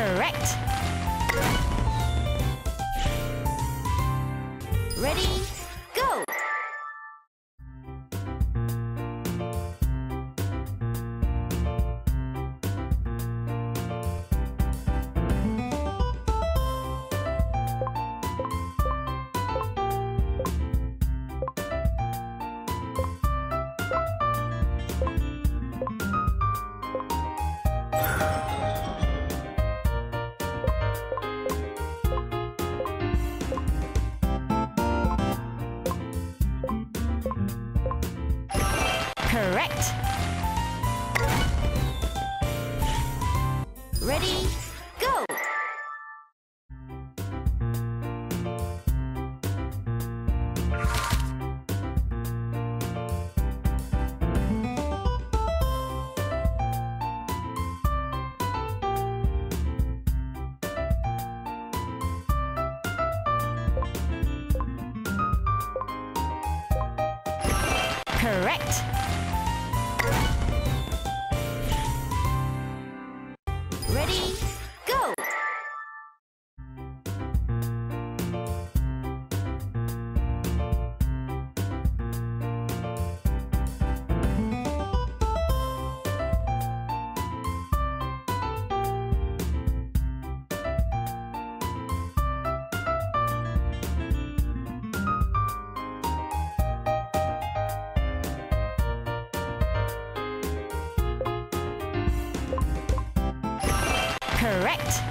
Correct. Ready, Correct. Ready, go! Correct. Correct.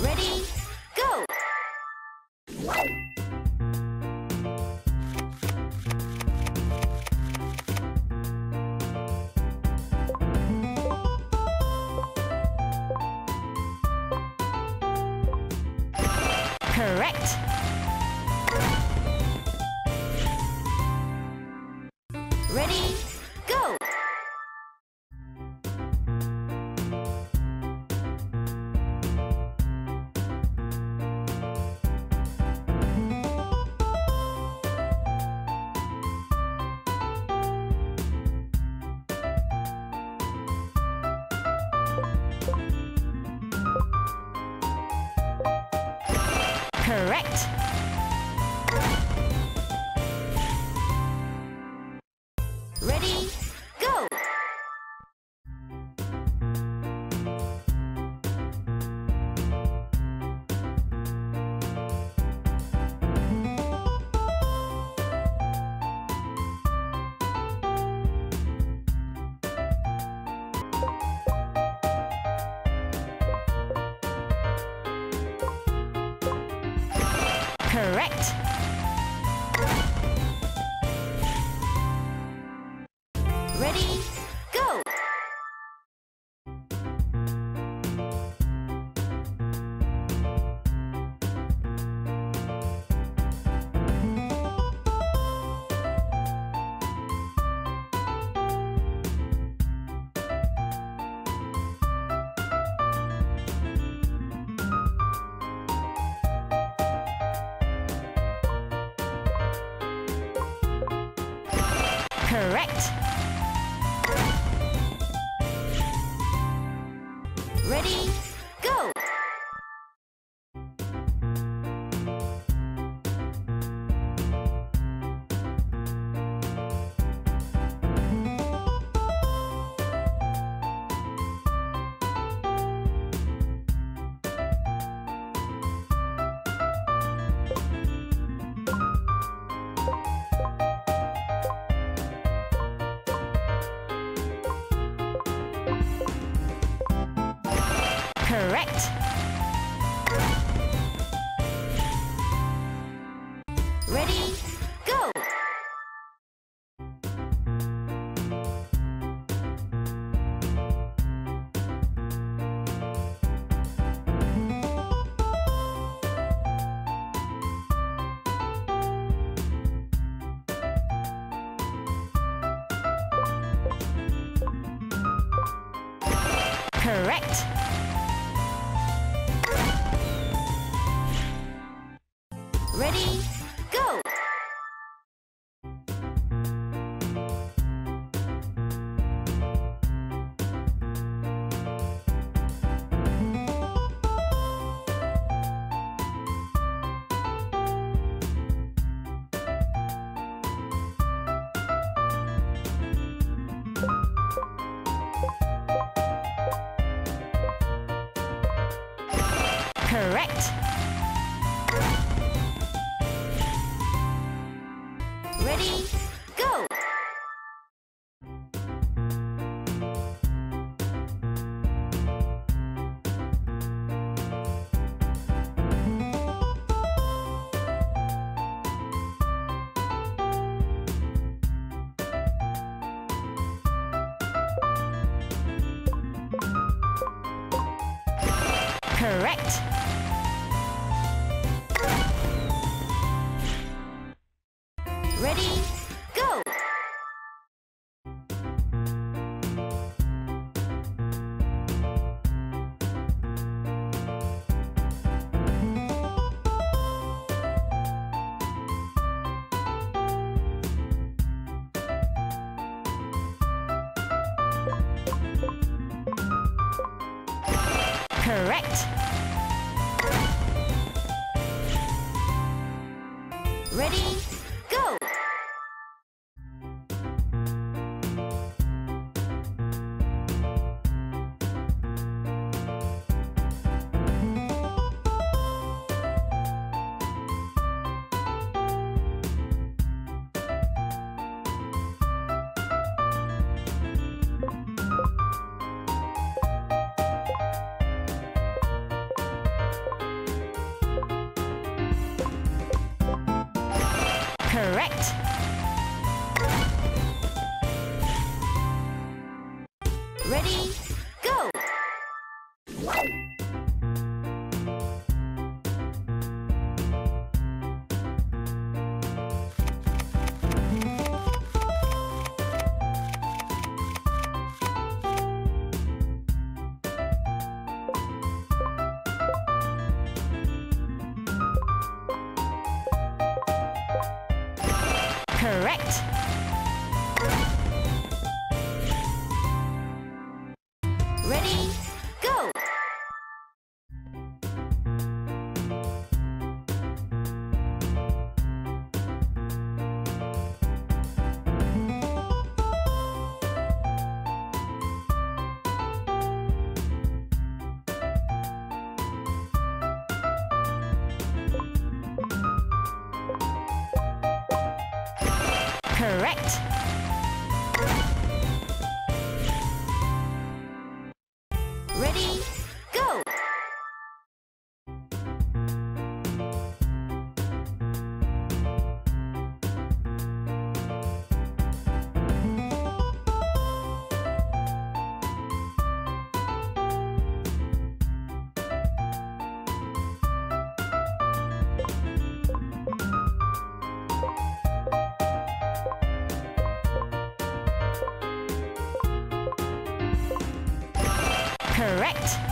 Ready, go! Correct. Correct. Correct. Correct. Ready, go! Correct. Correct. Ready, go! Correct. Correct. Correct. Correct. Correct. Correct.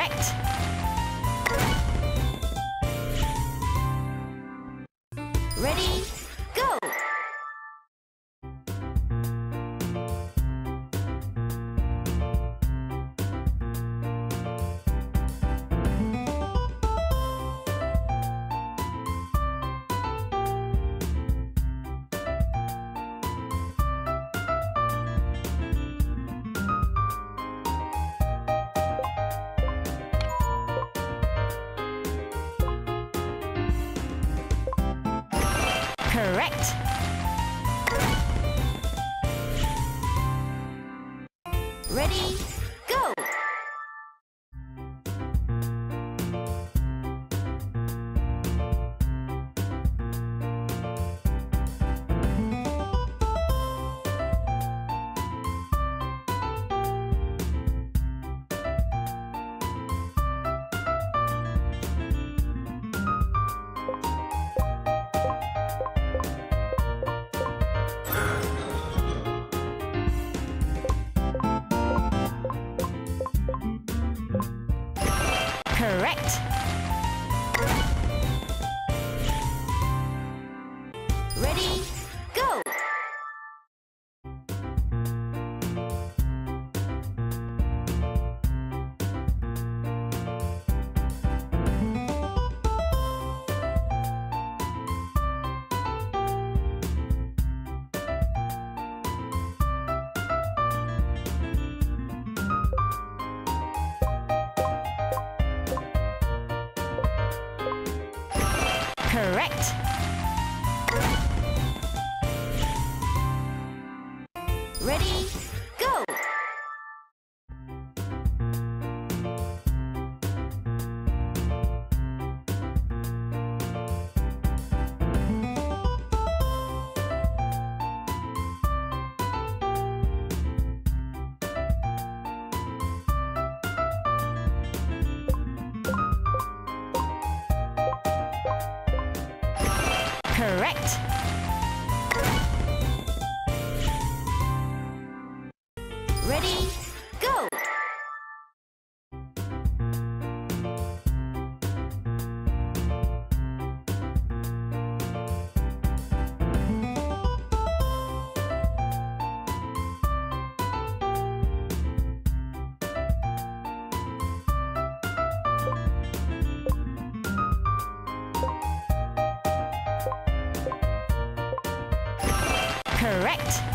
Correct. Correct. Ready, go! Correct.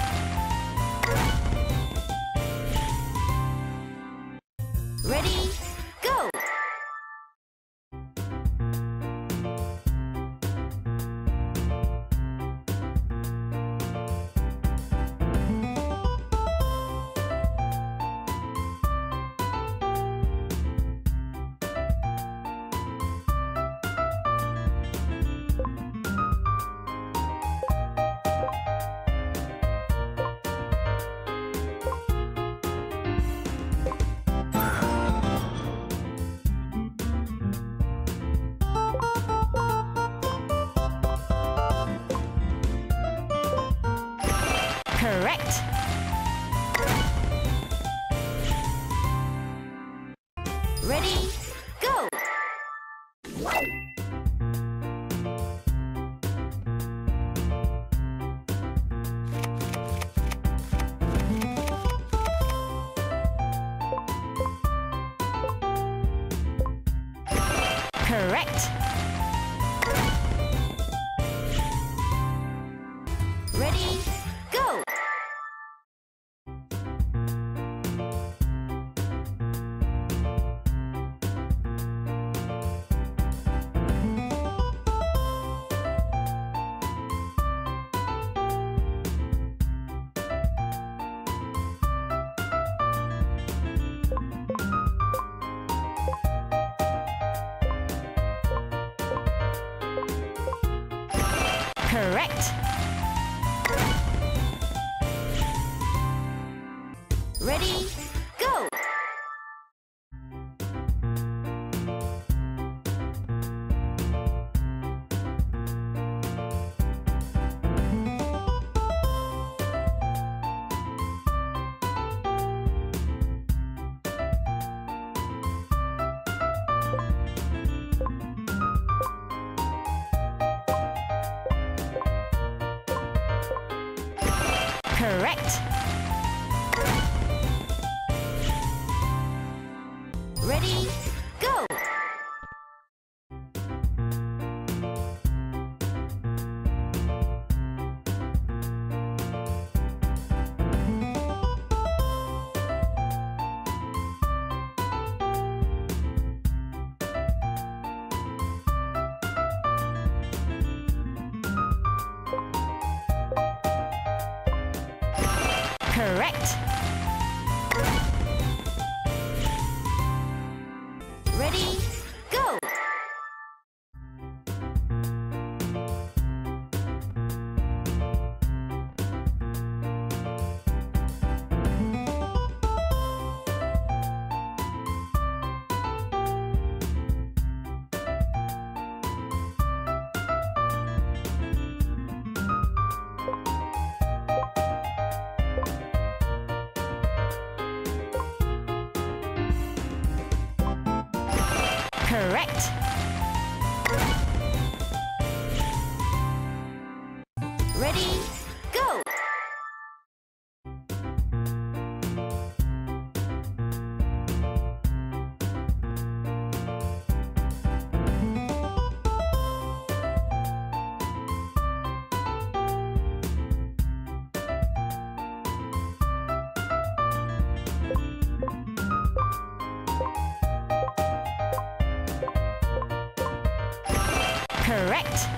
Correct. Correct. Correct. Correct. Correct. Correct.